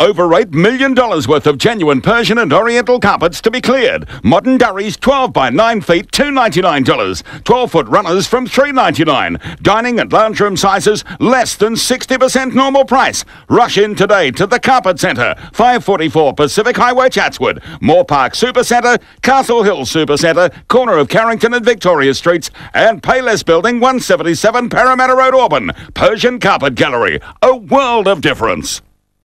Over $8 million worth of genuine Persian and Oriental carpets to be cleared. Modern durries 12 by 9 feet, $299. 12 foot runners from $399. Dining and lounge room sizes less than 60% normal price. Rush in today to the Carpet Centre, 544 Pacific Highway, Chatswood. Moore Park Supercentre, Castle Hill Supercentre, corner of Carrington and Victoria Streets, and Payless Building, 177 Parramatta Road, Auburn. Persian Carpet Gallery. A world of difference.